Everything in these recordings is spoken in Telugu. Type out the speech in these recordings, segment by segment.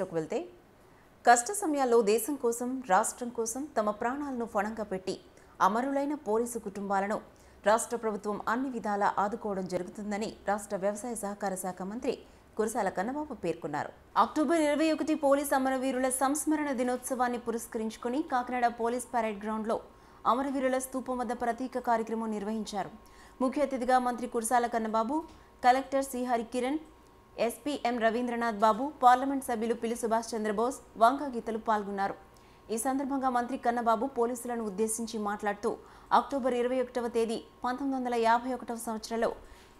లోకి వెళ్తే కష్ట సమయాల్లో దేశం కోసం రాష్ట్రం కోసం తమ ప్రాణాలను ఫణంగా పెట్టి అమరులైన పోలీసు కుటుంబాలను రాష్ట్ర ప్రభుత్వం అన్ని విధాలా ఆదుకోవడం జరుగుతుందని రాష్ట్ర వ్యవసాయ సహకార శాఖ మంత్రి కురసాల కన్నబాబు పేర్కొన్నారు. అక్టోబర్ ఇరవై ఒకటి పోలీస్ అమరవీరుల సంస్మరణ దినోత్సవాన్ని పురస్కరించుకుని కాకినాడ పోలీస్ పరేడ్ గ్రౌండ్లో అమరవీరుల స్తూపం వద్ద ప్రతీక కార్యక్రమం నిర్వహించారు. ముఖ్య అతిథిగా మంత్రి Kurasala Kannababu collector Srihari Harikiran SP M Ravindranath Babu parliament సభ్యులు పిల్లి సుభాష్ చంద్రబోస్ వంక గీతలు పాల్గొన్నారు. ఈ సందర్భంగా మంత్రి కన్నబాబు పోలీసులను ఉద్దేశించి మాట్లాడుతూ అక్టోబర్ ఇరవై ఒకటవ తేదీ పంతొమ్మిది వందల యాభై ఒకటవ సంవత్సరంలో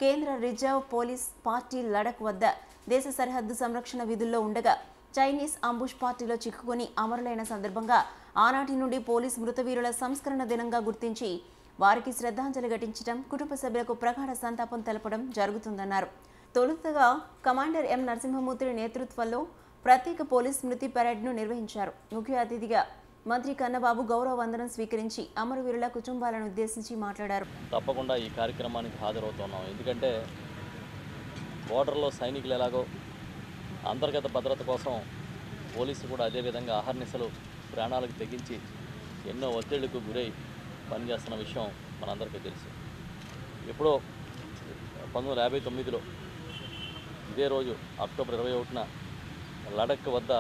కేంద్ర రిజర్వ్ పోలీస్ పార్టీ లడక్ వద్ద దేశ సరిహద్దు సంరక్షణ విధుల్లో ఉండగా చైనీస్ అంబుష్ పార్టీలో చిక్కుకొని అమరులైన సందర్భంగా ఆనాటి నుండి పోలీస్ మృతవీరుల సంస్కరణ దినంగా గుర్తించి వారికి శ్రద్ధాంజలి ఘటించడం కుటుంబ సభ్యులకు ప్రగాఢ సంతాపం తెలపడం జరుగుతుందన్నారు. తొలుతగా కమాండర్ ఎం నరసింహమూర్తి నేతృత్వంలో ప్రత్యేక పోలీస్ స్మృతి పరేడ్ను నిర్వహించారు. ముఖ్య అతిథిగా మంత్రి కన్నబాబు గౌరవ వందనం స్వీకరించి అమరవీరుల కుటుంబాలను ఉద్దేశించి మాట్లాడారు. తప్పకుండా ఈ కార్యక్రమానికి హాజరవుతున్నాం. ఎందుకంటే బోర్డర్లో సైనికులు ఎలాగో అంతర్గత భద్రత కోసం పోలీసులు కూడా అదేవిధంగా అహర్నిశలు ప్రాణాలకు తెగించి ఎన్నో ఒత్తిళ్ళకు గురై పనిచేస్తున్న విషయం మనందరికీ తెలుసు. ఎప్పుడో పంతొమ్మిది వందల యాభై తొమ్మిదిలో ఇదే రోజు అక్టోబర్ ఇరవై ఒకటిన లడక్ వద్ద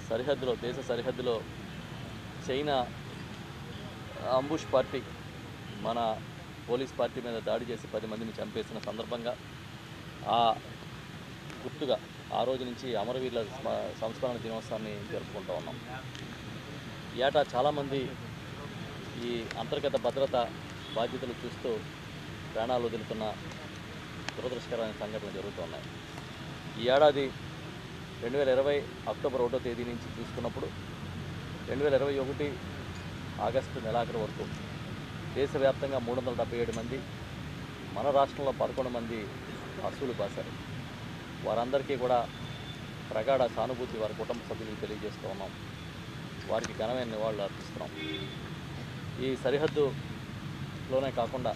సరిహద్దులో దేశ సరిహద్దులో చైనా అంబుష్ పార్టీ మన పోలీస్ పార్టీ మీద దాడి చేసి పది మందిని చంపేసిన సందర్భంగా ఆ గుర్తుగా ఆ రోజు నుంచి అమరవీరుల సంస్మరణ దినోత్సవాన్ని జరుపుకుంటూ ఉన్నాం. ఏటా చాలామంది ఈ అంతర్గత భద్రత బాధ్యతలు చూస్తూ ప్రాణాలు వదులుతున్న దురదృష్టకరమైన సంఘటనలు జరుగుతున్నాయి. ఈ ఏడాది రెండు వేల ఇరవై అక్టోబర్ ఒకటో తేదీ నుంచి చూసుకున్నప్పుడు రెండు వేల ఇరవై ఒకటి ఆగస్టు నెలాఖరు వరకు దేశవ్యాప్తంగా మూడు వందల డెబ్బై ఏడు మంది మన రాష్ట్రంలో పదకొండు మంది అసూలు పాశారు. వారందరికీ కూడా ప్రగాఢ సానుభూతి వారి కుటుంబ సభ్యులకు తెలియజేస్తూ ఉన్నాం. వారికి ఘనమైన నివాళులు అర్పిస్తున్నాం. ఈ సరిహద్దులోనే కాకుండా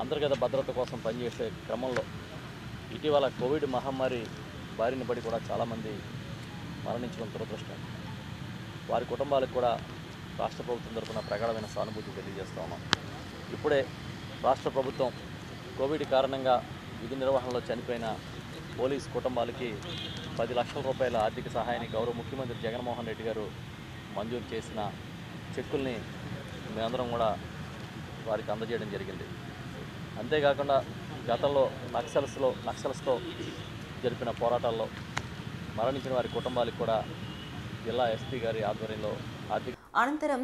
అంతర్గత భద్రత కోసం పనిచేసే క్రమంలో ఇటీవల కోవిడ్ మహమ్మారి బారిన పడి కూడా చాలామంది మరణించడం దురదృష్టం. వారి కుటుంబాలకు కూడా రాష్ట్ర ప్రభుత్వం తరఫున ప్రగాఢమైన సానుభూతి తెలియజేస్తా ఉన్నాం. ఇప్పుడే రాష్ట్ర ప్రభుత్వం కోవిడ్ కారణంగా విధి నిర్వహణలో చనిపోయిన పోలీస్ కుటుంబాలకి పది లక్షల రూపాయల ఆర్థిక సహాయాన్ని గౌరవ ముఖ్యమంత్రి జగన్మోహన్ రెడ్డి గారు మంజూరు చేసిన చెక్కుల్ని మేమందరం కూడా వారికి అందజేయడం జరిగింది. అంతేకాకుండా గతంలో నక్సల్స్లో నక్సల్స్తో జరిపిన పోరాటాల్లో మరణించిన వారి కుటుంబాలకు కూడా జిల్లా ఎస్పీ గారి ఆధ్వర్యంలో ఆర్థిక అనంతరం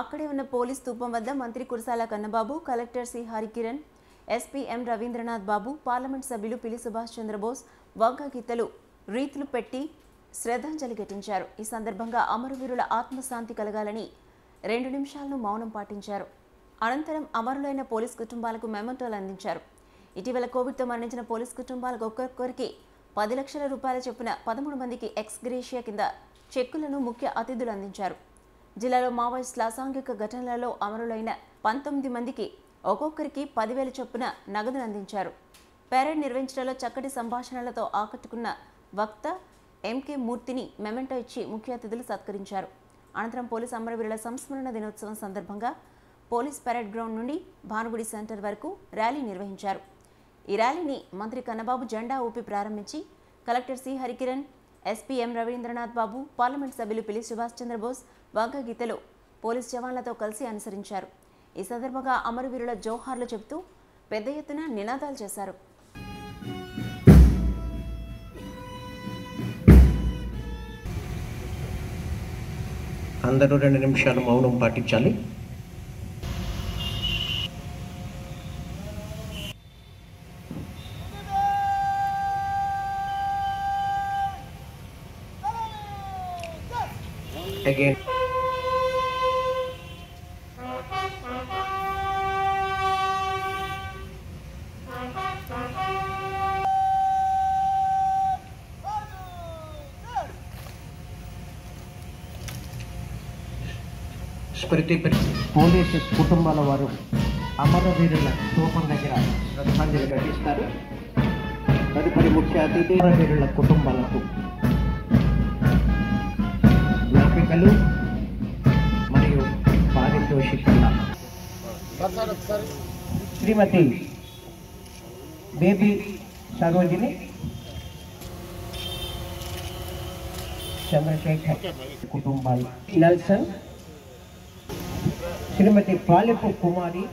అక్కడే ఉన్న పోలీస్ స్థూపం వద్ద మంత్రి Kurasala Kannababu collector C Harikiran SP M Ravindranath Babu parliament సభ్యులు పిలి సుభాష్ చంద్రబోస్ వంక గీతలు రీతులు పెట్టి శ్రద్ధాంజలి ఘటించారు. ఈ సందర్భంగా అమరవీరుల ఆత్మశాంతి కలగాలని రెండు నిమిషాలను మౌనం పాటించారు. అనంతరం అమరులైన పోలీస్ కుటుంబాలకు మెమంటోలు అందించారు. ఇటీవల కోవిడ్తో మరణించిన పోలీస్ కుటుంబాలకు ఒక్కొక్కరికి పది లక్షల రూపాయల చొప్పున పదమూడు మందికి ఎక్స్ గ్రేషియా కింద చెక్కులను ముఖ్య అతిథులు అందించారు. జిల్లాలో మావోయిస్టుల అసాంఘిక ఘటనలలో అమరులైన పంతొమ్మిది మందికి ఒక్కొక్కరికి పదివేల చొప్పున నగదును అందించారు. పెరేడ్ నిర్వహించడంలో చక్కటి సంభాషణలతో ఆకట్టుకున్న వక్త ఎంకే మూర్తిని మెమెంటో ఇచ్చి ముఖ్య అతిథులు సత్కరించారు. అనంతరం పోలీస్ అమరవీరుల సంస్మరణ దినోత్సవం సందర్భంగా పోలీస్ పెరేడ్ గ్రౌండ్ నుండి భానుగుడి సెంటర్ వరకు ర్యాలీ నిర్వహించారు. ఈ ర్యాలీని మంత్రి కన్నబాబు జెండా ఊపి ప్రారంభించి collector C. Harikiran SP M Ravindranath Babu parliament సభ్యులు పిల్లి సుభాష్ చంద్రబోస్ వంక పోలీస్ జవాన్లతో కలిసి అనుసరించారు. ఈ సందర్భంగా అమరవీరుల జోహార్లు చెబుతూ పెద్ద ఎత్తున నినాదాలు చేశారు. అందరూ రెండు నిమిషాలు మౌనం పాటించాలి. Again. స్మృతి పోలీసు కుటుంబాల వారు అమరవీరుల స్థూపం దగ్గర శ్రద్ధాంజలి ఘటిస్తారు తదుపరి ముఖ్య అతిథి అమరవీరుల కుటుంబాలకు శాఖలు మరియు పారితోషికుల శ్రీమతి బేబీ సరోజిని చంద్రశేఖర్ కుటుంబాలు నెల్సన్ శ్రీమతి పాలెపు కుమారి